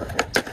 Perfect.